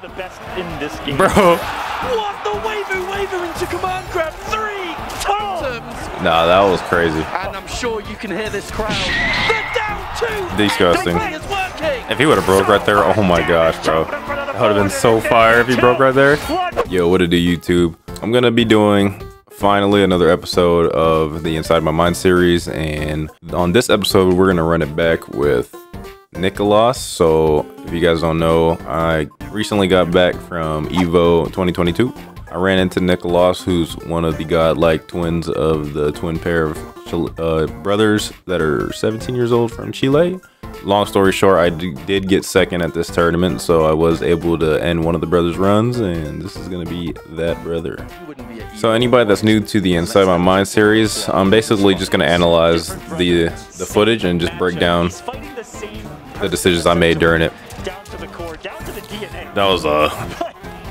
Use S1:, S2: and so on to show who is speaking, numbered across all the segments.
S1: the best in this game.
S2: Bro.
S1: What the waver waver into command grab three times.
S2: Nah, that was crazy.
S3: And I'm sure you can hear this crowd.
S1: They're down two.
S2: Disgusting.
S1: The play is working.
S2: If he would have broke right there, oh my gosh, bro. That would have been so fire if he broke right there. Yo, what it do, YouTube? I'm gonna be doing finally another episode of the Inside My Mind series, and on this episode, we're gonna run it back with Nicolas. So, if you guys don't know, I recently got back from Evo 2022. I ran into Nicolas, who's one of the godlike twins of the twin pair of uh, brothers that are 17 years old from Chile. Long story short, I did get second at this tournament, so I was able to end one of the brothers' runs, and this is gonna be that brother. So anybody that's new to the Inside My Mind series, I'm basically just gonna analyze the the footage and just break down
S1: the
S2: decisions I made during it. That was a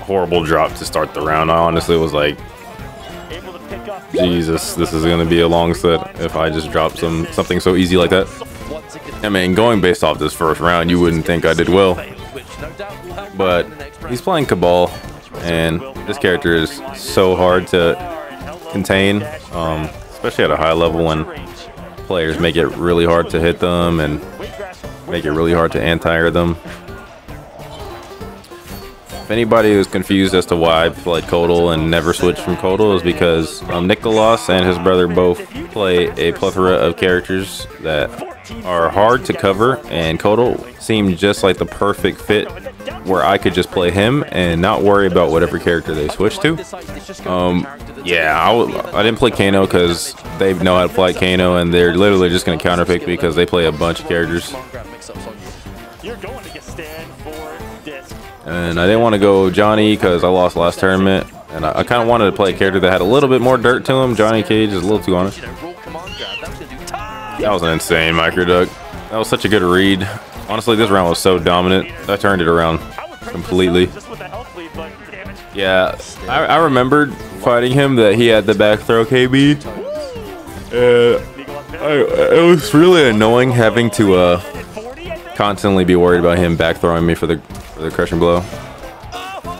S2: horrible drop to start the round. I honestly was like,
S1: to.
S2: Jesus, this is gonna be a long set if I just drop some something so easy like that. I mean, going based off this first round, you wouldn't think I did well, but he's playing Kabal, and this character is so hard to contain, um, especially at a high level when players make it really hard to hit them and make it really hard to anti-air them. If anybody is confused as to why I played Kotal and never switched from Kotal is because um, Nicolas and his brother both play a plethora of characters that are hard to cover and Kodal seemed just like the perfect fit where I could just play him and not worry about whatever character they switch to. Um, yeah, I w- I didn't play Kano because they know how to play Kano and they're literally just going to counterpick because they play a bunch of characters. And I didn't want to go Johnny because I lost last tournament. And I, I kind of wanted to play a character that had a little bit more dirt to him. Johnny Cage is a little too honest. That was an insane micro duck. That was such a good read. Honestly, this round was so dominant. I turned it around completely. Yeah, I, I remembered fighting him that he had the back throw KB. Uh, I, it was really annoying having to uh,
S1: 40, I think.
S2: constantly be worried about him back throwing me for the the crushing blow.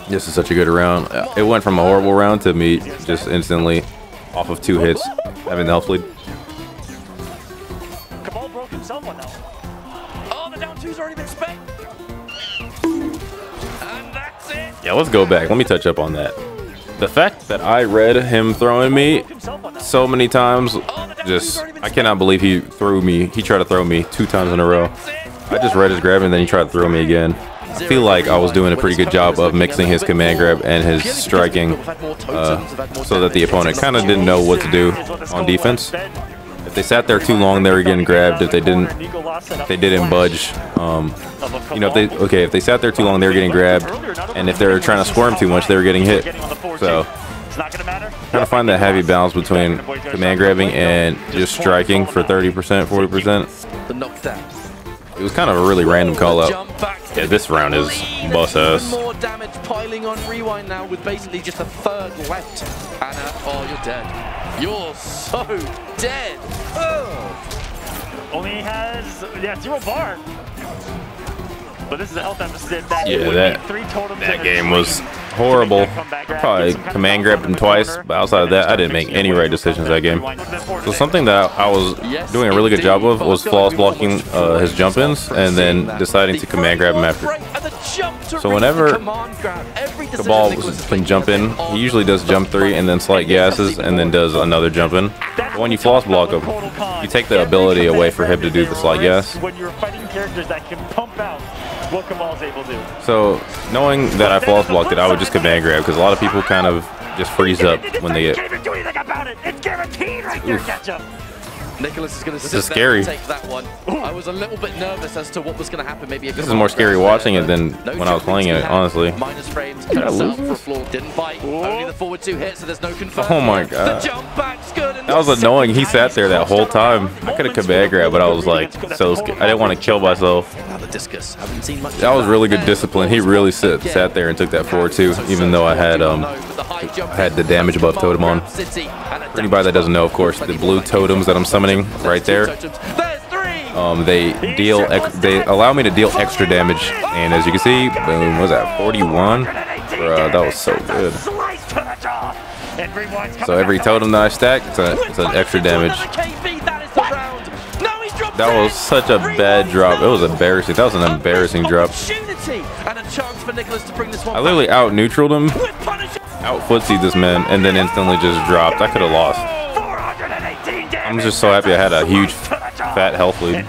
S2: This is such a good round. It went from a horrible round to me just instantly off of two hits having the health lead.
S1: Kabal broke himself one now. Oh, the down two's already been spent. And that's it.
S2: Yeah, let's go back. Let me touch up on that. The fact that I read him throwing me
S1: Broke himself one now.
S2: so many times, oh, just I cannot believe he threw me. He tried to throw me two times in a row. I just read his grab and then he tried to throw me again. I feel like I was doing a pretty good job of mixing his command grab and his striking uh, so that the opponent kind of didn't know what to do on defense. If they sat there too long, they were getting grabbed. If they didn't, if they didn't budge. Um, you know, if they okay, if they sat there too long, they were getting grabbed, and if they were trying to squirm too much, they were getting hit. So,
S1: not gonna matter.
S2: trying to find that heavy balance between command grabbing and just striking for 30%, 40%.
S3: The knockdown.
S2: It was kind of a really random call out.
S3: Jump back.
S2: Yeah, this round is bus
S3: Even
S2: ass.
S3: more damage piling on rewind now with basically just a third left. Anna, oh, you're dead. You're so dead. Oh.
S1: Only has yeah zero bar. But this is a health deficit that
S2: Yeah,
S1: would
S2: that-
S1: need three totems
S2: That
S1: and a
S2: game was
S1: to
S2: horrible.
S1: make that comeback grab,
S2: Probably
S1: get some kind of
S2: command
S1: bounce
S2: grabbed him twice, but outside of that, I didn't make any right decisions that game. So something that I was doing a really good job of was flawless blocking uh, his jump ins and then deciding to command grab him after. So whenever The ball can jump in. He usually does jump three and then slight gasses and then does another jump in. But when you flawless block him, you take the ability away for him to do the slight gas.
S1: When you're fighting characters that can pump out what Kabal's able to do.
S2: So knowing that I flawless blocked it, I would just command grab because a lot of people kind of just freeze up when they get.
S1: Can't even do anything about it. It's guaranteed right there, ketchup.
S3: Nicolas is going to
S2: This
S3: sit
S2: is
S3: there
S2: scary.
S3: take that one. I was a little bit nervous as to what was going to happen. Maybe a
S2: This is more scary watching it than when I was playing it, honestly.
S3: Minus frames.
S2: Did I
S3: for floor. Didn't bite. Only the forward two hits, so there's no confirm.
S2: Oh my
S3: The
S2: God.
S3: jump back's good. and
S2: That was annoying. He sat there that whole time. I could have command grabbed, but I was like so scared. I didn't want to kill myself.
S3: The discus. Haven't seen much.
S2: That was really good discipline. He really sit, sat there and took that forward too, even though I had um had the damage above totem on.
S3: grab City and a
S2: For anybody that doesn't know, of course, the blue totems that I'm summoning right there um, they deal they allow me to deal extra damage, and as you can see, boom, what was that 41? Bruh, that was so good. So every totem that I stack, it's, a, it's an extra damage. That was such a bad drop. It was embarrassing. That was an embarrassing drop. I literally out neutraled him, out footsied this man, and then instantly just dropped. I could have lost. I'm just so happy I had a huge fat health lead.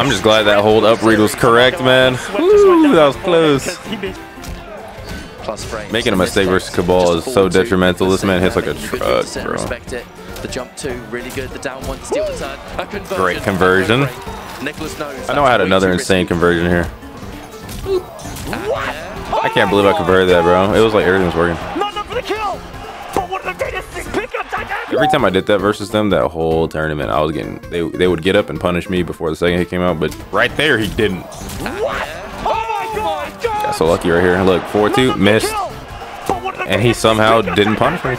S2: I'm just glad that hold up read was correct, man. That was close. Making a mistake versus Kabal is so detrimental. This man hits like a truck, bro.
S3: The jump two, really good. The down one, steal the turn. A conversion.
S2: Great conversion.
S3: Nicolas knows
S2: I know I had another insane conversion here. I can't believe I converted that, bro. It was like everything was working. Every time I did that versus them, that whole tournament, I was getting they they would get up and punish me before the second hit came out, but right there he didn't. Got so lucky right here. Look, 4-2, missed. And he somehow didn't punish me.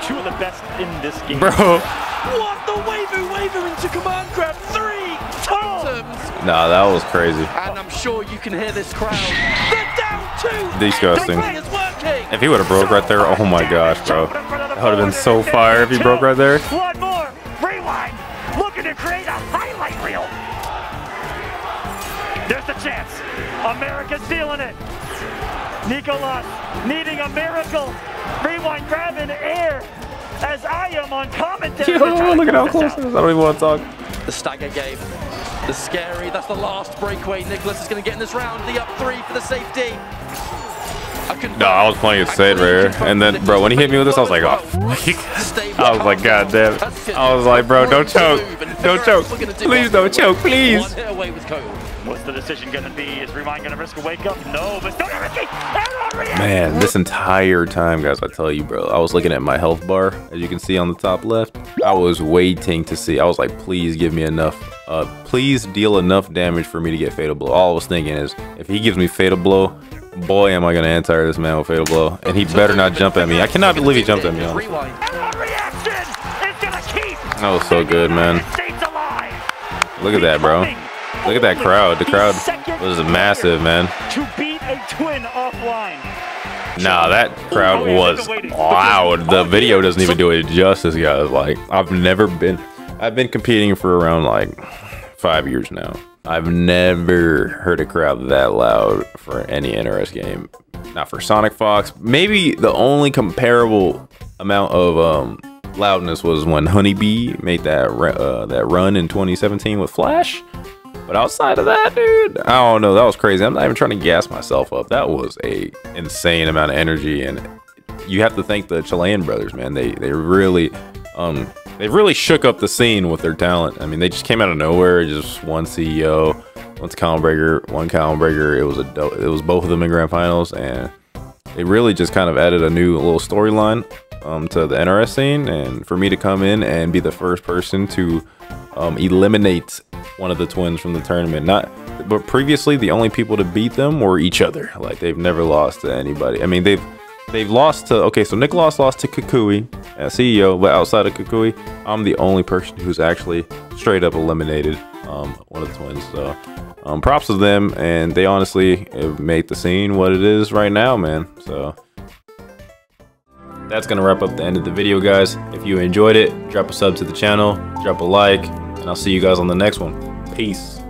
S1: Two of the best in this game.
S2: Bro.
S1: What the Waver Waver into command grab three times.
S2: Nah, that was crazy.
S3: And I'm sure you can hear this crowd.
S1: The down two.
S2: Disgusting.
S1: The play is working.
S2: If he would have broke right there, oh my gosh, bro. That would have been so fire if he broke right there.
S1: America's feeling it. Nicolas needing a miracle. Rewind grab in air as I am on commentary.
S2: Yo, oh, look at how close it is. I don't even want to talk.
S3: The stagger game. The scary. That's the last breakaway. Nicolas is going to get in this round. The up three for the safety.
S2: No, I was playing it safe right here. And then, bro, when he hit me with this, I was like, oh, I was like, God damn it. I was like, bro, don't choke. Don't choke. Please don't choke, please.
S1: What's the decision going to be? Is Rewind going to risk a wake up? No, but still risky.
S2: Man, this entire time, guys, I tell you, bro, I was looking at my health bar, as you can see on the top left. I was waiting to see. I was like, please give me enough. Uh, please deal enough damage for me to get Fatal Blow. All I was thinking is, if he gives me Fatal Blow, boy, am I going to anti this man with Fatal Blow. And he better not jump at me. I cannot believe he jumped at me, honestly. That was so good, man. Look at that, bro. Look at that crowd. The crowd was massive, man.
S1: To beat a twin offline.
S2: Nah, that crowd was loud. The video doesn't even do it justice, guys. Like, I've never been, I've been competing for around like five years now. I've never heard a crowd that loud for any NRS game. Not for Sonic Fox. Maybe the only comparable amount of um, loudness was when Honeybee made that uh, that run in 2017 with Flash. But outside of that, dude, I don't know. That was crazy. I'm not even trying to gas myself up. That was a insane amount of energy, and you have to thank the Chilean brothers, man. They they really, um, they really shook up the scene with their talent. I mean, they just came out of nowhere. Just one CEO, one Combo Breaker, one Combo Breaker. It was a it was both of them in grand finals, and they really just kind of added a new little storyline um, to the NRS scene. And for me to come in and be the first person to um, eliminate one of the twins from the tournament. Not, but previously the only people to beat them were each other. Like they've never lost to anybody. I mean, they've they've lost to okay. So Nicolas lost to Kukui, as CEO, but outside of Kukui, I'm the only person who's actually straight up eliminated um, one of the twins. So um, props to them, and they honestly have made the scene what it is right now, man. So. That's gonna wrap up the end of the video, guys. If you enjoyed it, drop a sub to the channel, drop a like, and I'll see you guys on the next one. Peace.